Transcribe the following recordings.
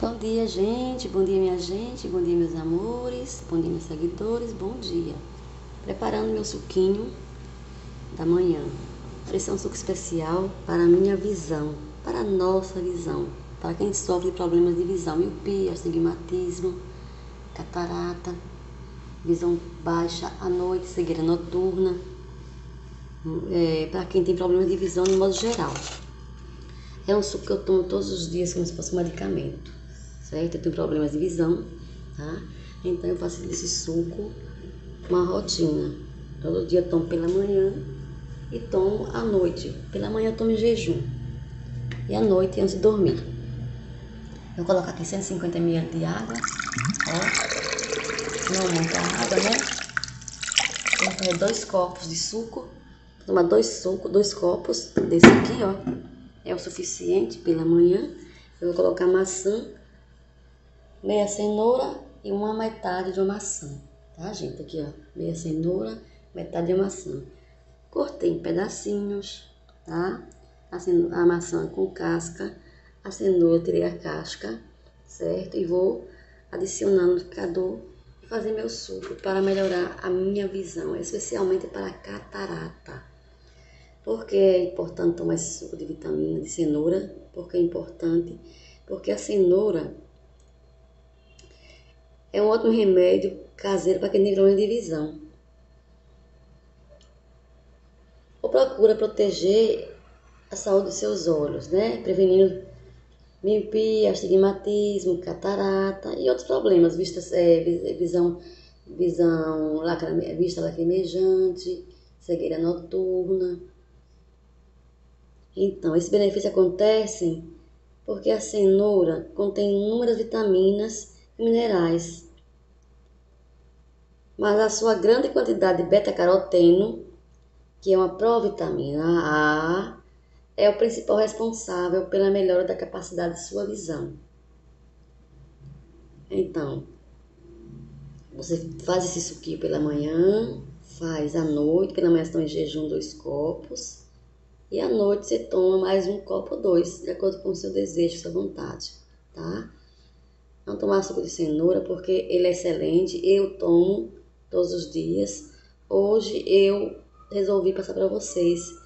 Bom dia, gente. Bom dia, minha gente. Bom dia, meus amores. Bom dia, meus seguidores. Bom dia. Preparando meu suquinho da manhã. Esse é um suco especial para a minha visão, para a nossa visão, para quem sofre problemas de visão, miopia, astigmatismo, catarata, visão baixa à noite, cegueira noturna, é, para quem tem problemas de visão de modo geral. É um suco que eu tomo todos os dias como se fosse um medicamento certo? Eu tenho problemas de visão, tá? Então eu faço desse suco uma rotina. Todo dia eu tomo pela manhã e tomo à noite. Pela manhã eu tomo em jejum. E à noite antes de dormir. Eu coloco aqui 150 ml de água, ó. Não muita água, né? Vou fazer dois copos de suco. Vou tomar dois sucos, dois copos desse aqui, ó. É o suficiente pela manhã. Eu vou colocar maçã meia cenoura e uma metade de uma maçã, tá, gente? Aqui, ó, meia cenoura, metade de maçã. Cortei em pedacinhos, tá? A, a maçã com casca, a cenoura tirei a casca, certo? E vou adicionando no picador e fazer meu suco para melhorar a minha visão, especialmente para catarata. Por que é importante tomar esse suco de vitamina de cenoura? Porque é importante? Porque a cenoura é um ótimo remédio caseiro para quem tem problema de visão. Ou procura proteger a saúde dos seus olhos, né? Prevenindo miopia, astigmatismo, catarata e outros problemas, vista, é, visão, visão lacrame, vista lacrimejante, cegueira noturna. Então, esse benefício acontece porque a cenoura contém inúmeras vitaminas minerais. Mas a sua grande quantidade de beta-caroteno, que é uma provitamina A, é o principal responsável pela melhora da capacidade de sua visão. Então, você faz esse suquinho pela manhã, faz à noite, pela manhã estão em jejum dois copos, e à noite você toma mais um copo ou dois, de acordo com o seu desejo, sua vontade, tá? Não tomar suco de cenoura porque ele é excelente. Eu tomo todos os dias. Hoje eu resolvi passar para vocês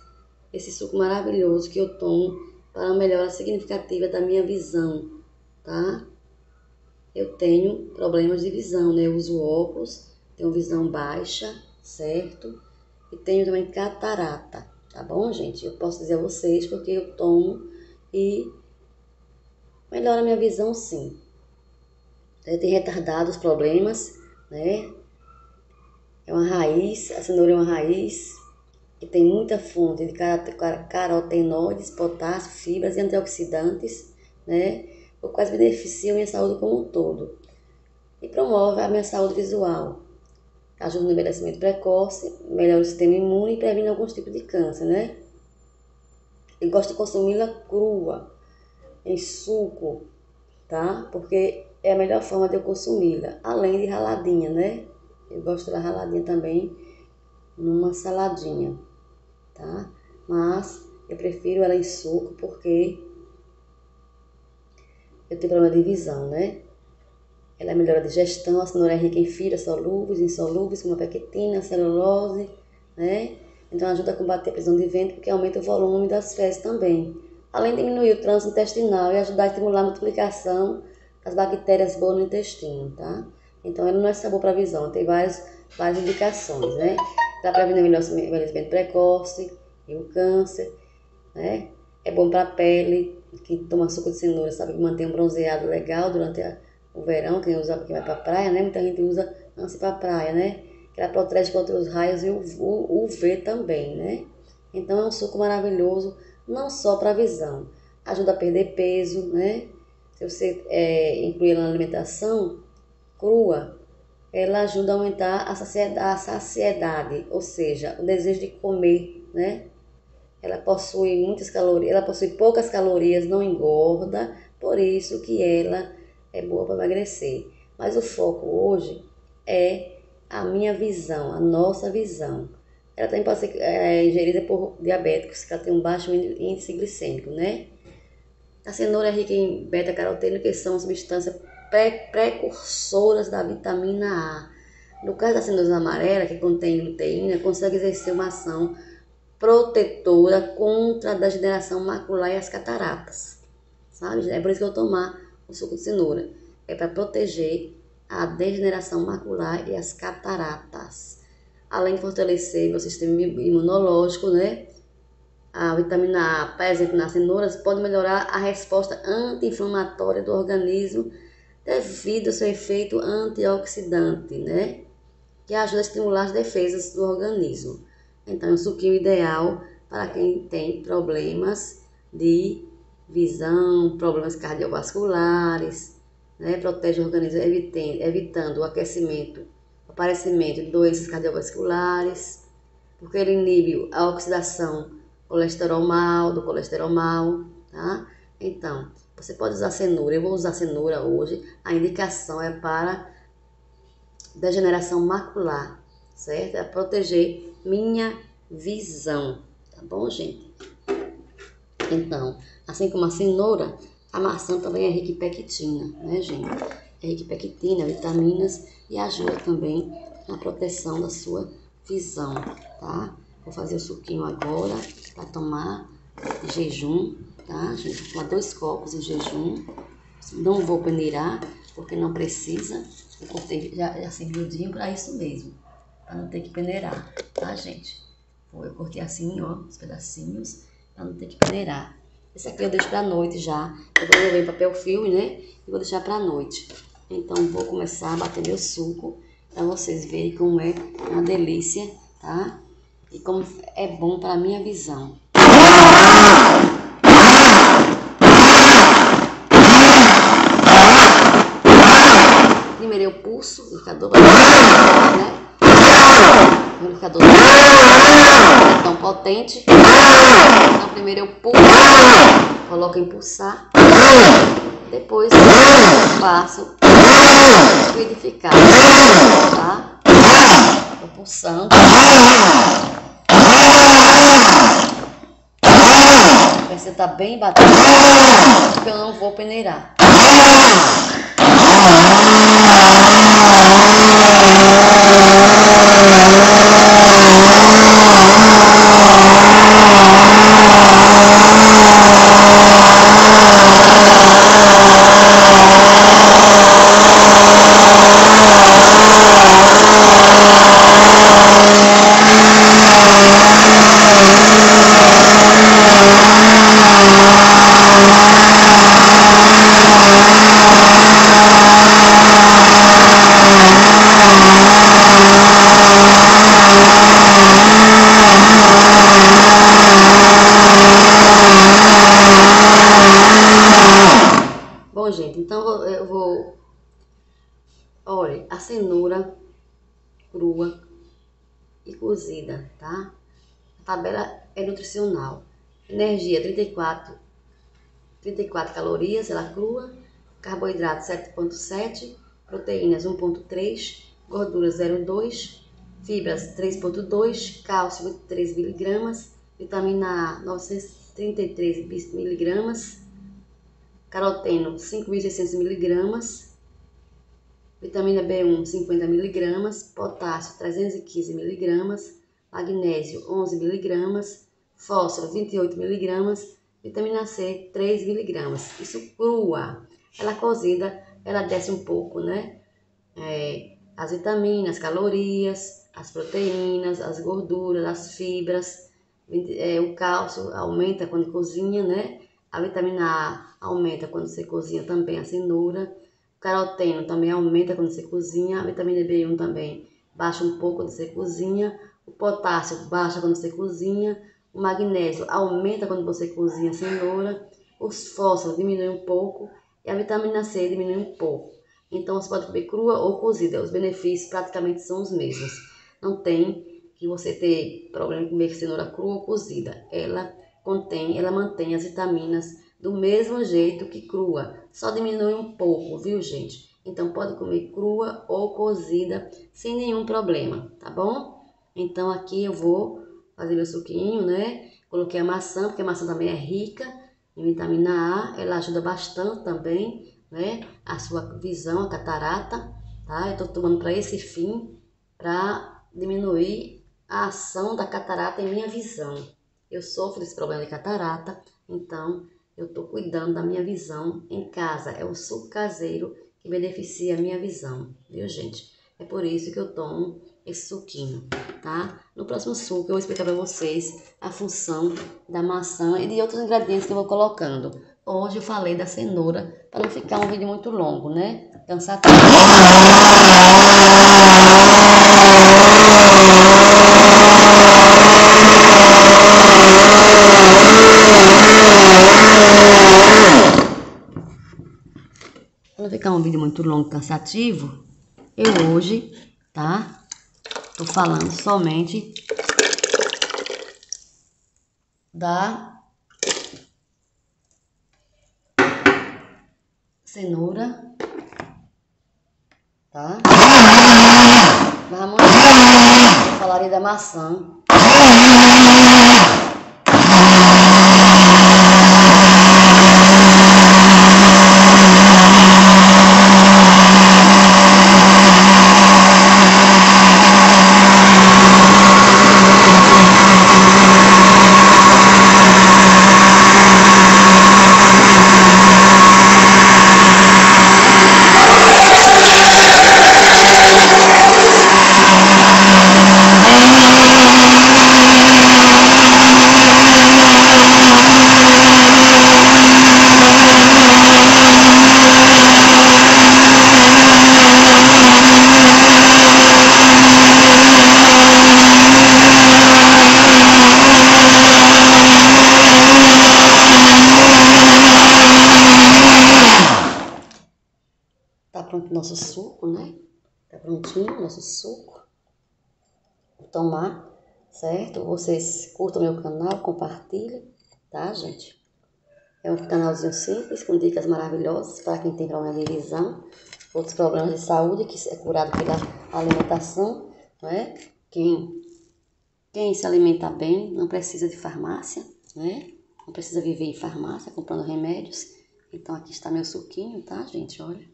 esse suco maravilhoso que eu tomo para a melhora significativa da minha visão, tá? Eu tenho problemas de visão, né? Eu uso óculos, tenho visão baixa, certo? E tenho também catarata, tá bom, gente? Eu posso dizer a vocês porque eu tomo e melhora a minha visão sim né, tem retardado os problemas, né? É uma raiz, a cenoura é uma raiz que tem muita fonte de carotenoides, potássio, fibras e antioxidantes, né? O quais beneficiam minha saúde como um todo. E promove a minha saúde visual. Ajuda no envelhecimento precoce, melhora o sistema imune e previne alguns tipos de câncer, né? Eu gosto de consumi-la crua, em suco, tá? Porque é a melhor forma de eu consumi-la, além de raladinha, né? Eu gosto da raladinha também numa saladinha, tá? Mas eu prefiro ela em suco porque eu tenho problema de visão, né? Ela melhora a digestão, a cenoura é rica em fibras solúveis, insolúveis, como a pectina, celulose, né? Então ajuda a combater a prisão de ventre porque aumenta o volume das fezes também. Além de diminuir o trânsito intestinal e ajudar a estimular a multiplicação as bactérias boas no intestino, tá? Então, ele não é sabor para visão, tem várias, várias indicações, né? Para prevenir o envelhecimento precoce e o câncer, né? É bom para a pele, quem toma suco de cenoura sabe que mantém um bronzeado legal durante a, o verão, quem usa quem vai para a praia, né? Muita gente usa antes para a praia, né? Que ela protege contra os raios e o UV também, né? Então é um suco maravilhoso, não só para a visão, ajuda a perder peso, né? Se você é, incluir ela na alimentação crua, ela ajuda a aumentar a saciedade, a saciedade, ou seja, o desejo de comer, né? Ela possui muitas calorias, ela possui poucas calorias, não engorda, por isso que ela é boa para emagrecer. Mas o foco hoje é a minha visão, a nossa visão. Ela também pode ser é, ingerida por diabéticos que ela tem um baixo índice glicêmico, né? A cenoura é rica em beta-caroteno, que são substâncias precursoras da vitamina A. No caso da cenoura amarela, que contém luteína, consegue exercer uma ação protetora contra a degeneração macular e as cataratas. Sabe? É por isso que eu tomar o suco de cenoura. É para proteger a degeneração macular e as cataratas. Além de fortalecer meu sistema imunológico, né? A vitamina A presente nas cenouras pode melhorar a resposta anti-inflamatória do organismo devido ao seu efeito antioxidante, né? Que ajuda a estimular as defesas do organismo. Então, é um suquinho ideal para quem tem problemas de visão, problemas cardiovasculares, né? protege o organismo evitando, evitando o aquecimento, o aparecimento de doenças cardiovasculares, porque ele inibe a oxidação colesterol mal, do colesterol mal, tá? Então, você pode usar cenoura, eu vou usar cenoura hoje, a indicação é para degeneração macular, certo? É proteger minha visão, tá bom, gente? Então, assim como a cenoura, a maçã também é rica em pectina, né, gente? É rica em pectina, vitaminas e ajuda também na proteção da sua visão, tá? Vou fazer o suquinho agora para tomar em jejum, tá, gente? Tomar dois copos em jejum. Não vou peneirar, porque não precisa. Eu cortei já, assim miudinho para isso mesmo para não ter que peneirar, tá, gente? Eu cortei assim, ó, os pedacinhos, para não ter que peneirar. Esse aqui eu deixo pra noite já. Eu em papel filme, né? E vou deixar pra noite. Então, vou começar a bater meu suco para vocês verem como é uma delícia, tá? E como é bom para minha visão. Primeiro eu pulso o indicador, né? amplificador é tão potente. Então primeiro eu pulso, coloco em pulsar, depois passo fluidificar, tá? Tô pulsando. Você tá bem batido, porque eu não vou peneirar. cenoura crua e cozida, tá? A tabela é nutricional. Energia 34, 34 calorias, ela crua. Carboidrato 7.7, proteínas 1.3, gordura 0.2, fibras 3.2, cálcio 3 miligramas, vitamina A 933 miligramas, caroteno 5.600 miligramas, vitamina B1 50 mg, potássio 315 mg, magnésio 11 mg, fósforo 28 mg, vitamina C 3 mg. Isso crua. Ela cozida, ela desce um pouco, né? É, as vitaminas, calorias, as proteínas, as gorduras, as fibras, é, o cálcio aumenta quando cozinha, né? A vitamina A aumenta quando você cozinha também a cenoura caroteno também aumenta quando você cozinha, a vitamina B1 também baixa um pouco quando você cozinha, o potássio baixa quando você cozinha, o magnésio aumenta quando você cozinha cenoura, os fósforos diminuem um pouco e a vitamina C diminui um pouco. Então você pode comer crua ou cozida, os benefícios praticamente são os mesmos. Não tem que você ter problema em comer cenoura crua ou cozida. Ela contém, ela mantém as vitaminas do mesmo jeito que crua, só diminui um pouco, viu, gente? Então pode comer crua ou cozida sem nenhum problema, tá bom? Então aqui eu vou fazer meu suquinho, né? Coloquei a maçã, porque a maçã também é rica em vitamina A, ela ajuda bastante também, né? A sua visão, a catarata, tá? Eu tô tomando para esse fim, para diminuir a ação da catarata em minha visão. Eu sofro desse problema de catarata, então eu tô cuidando da minha visão em casa. É o suco caseiro que beneficia a minha visão, viu, gente? É por isso que eu tomo esse suquinho, tá? No próximo suco eu vou explicar para vocês a função da maçã e de outros ingredientes que eu vou colocando. Hoje eu falei da cenoura, para não ficar um vídeo muito longo, né? Cansativo. Para não ficar um vídeo muito longo, cansativo, eu hoje, tá? Tô falando somente da cenoura, tá? Vamos falar da maçã. Nosso suco, né? Tá prontinho nosso suco. Vou tomar, certo? Vocês curtam meu canal, compartilhem, tá, gente? É um canalzinho simples, com dicas maravilhosas para quem tem problema de visão, outros problemas de saúde, que é curado pela alimentação, não é? Quem, quem se alimenta bem não precisa de farmácia, né? Não precisa viver em farmácia comprando remédios. Então aqui está meu suquinho, tá, gente? Olha.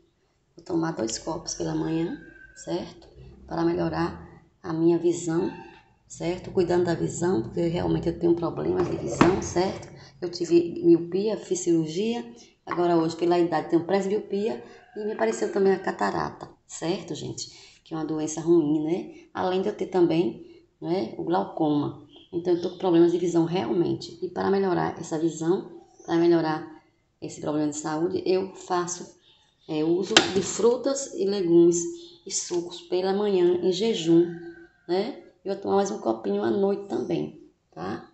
Vou tomar dois copos pela manhã, certo? Para melhorar a minha visão, certo? Cuidando da visão, porque realmente eu tenho problemas de visão, certo? Eu tive miopia, fiz cirurgia, agora hoje pela idade tenho presbiopia e me apareceu também a catarata, certo, gente? Que é uma doença ruim, né? Além de eu ter também, né, o glaucoma. Então eu tô com problemas de visão realmente. E para melhorar essa visão, para melhorar esse problema de saúde, eu faço é, uso de frutas e legumes e sucos pela manhã em jejum, né? E vou tomar mais um copinho à noite também, tá?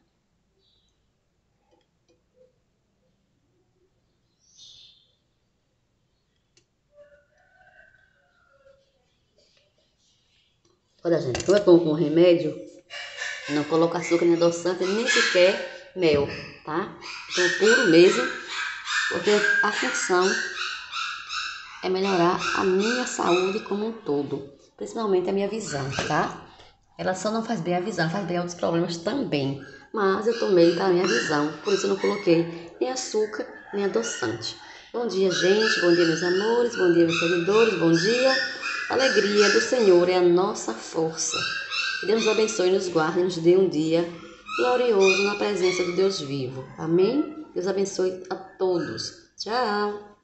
Olha, gente, como eu tomo com remédio, não coloco açúcar nem adoçante, nem sequer mel, tá? Então, puro mesmo, porque a função é melhorar a minha saúde como um todo, principalmente a minha visão, tá? Ela só não faz bem a visão, faz bem a outros problemas também. Mas eu tomei para a minha visão, por isso eu não coloquei nem açúcar, nem adoçante. Bom dia, gente. Bom dia, meus amores. Bom dia, meus seguidores. Bom dia. A alegria do Senhor é a nossa força. Que Deus nos abençoe, nos guarde nos dê um dia glorioso na presença do Deus vivo. Amém? Deus abençoe a todos. Tchau.